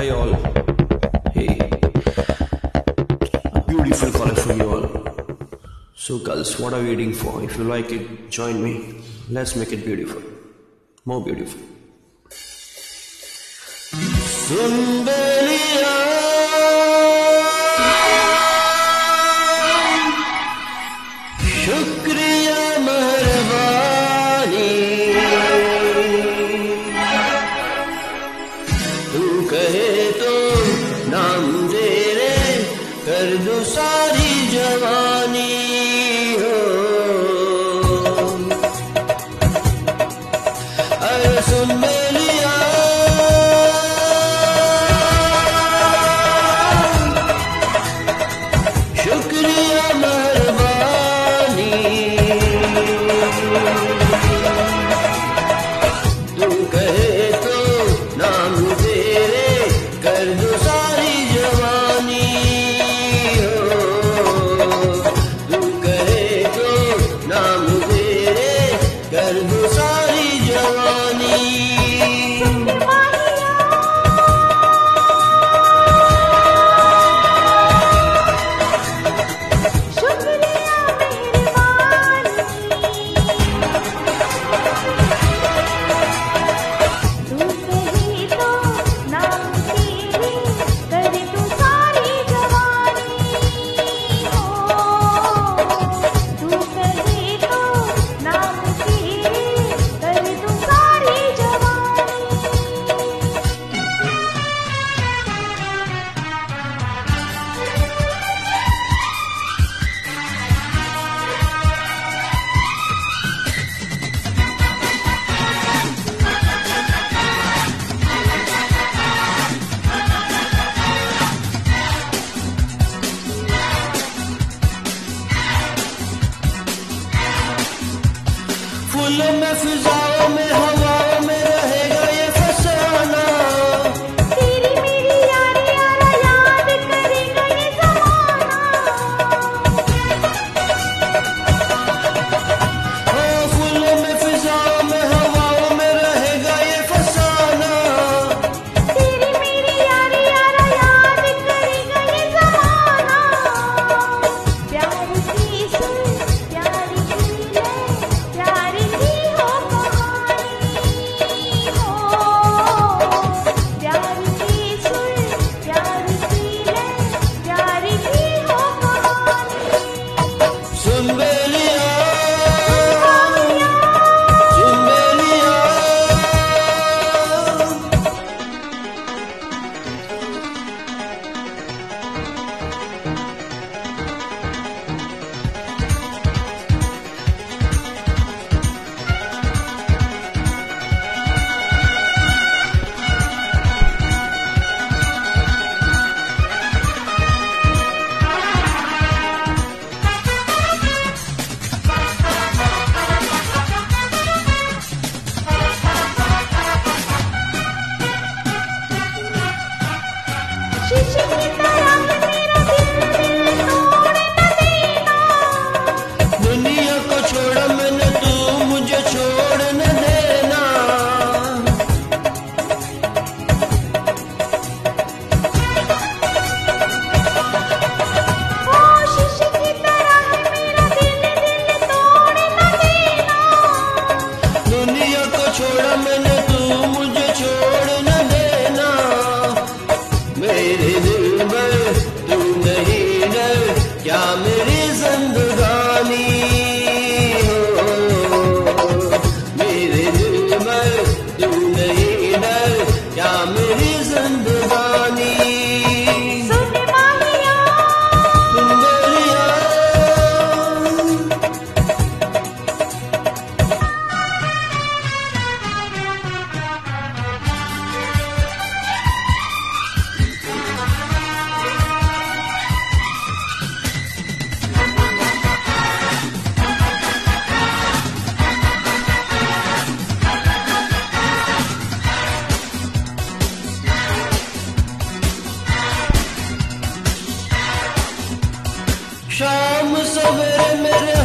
Hi all. Hey. Beautiful color for you all. So girls, what are we waiting for? If you like it, join me. Let's make it beautiful. More beautiful. Sunbeliya गुल में फिजाओं में हवा शाम सवेरे मेरे